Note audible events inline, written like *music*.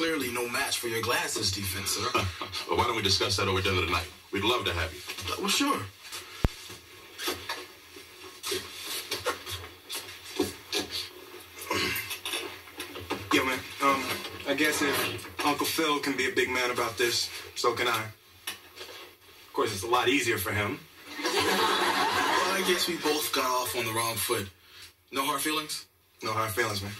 clearly no match for your glasses defense, sir. *laughs* well, why don't we discuss that over dinner tonight? We'd love to have you. well, sure. *clears throat* Yeah, man. Um, I guess if Uncle Phil can be a big man about this, so can I. Of course, it's a lot easier for him. Well, I guess we both got off on the wrong foot. No hard feelings? No hard feelings, man.